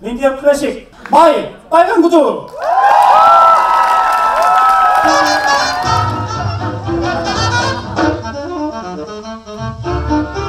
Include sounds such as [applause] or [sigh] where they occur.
린디아 클래식 마이 빨간 구두! [laughs]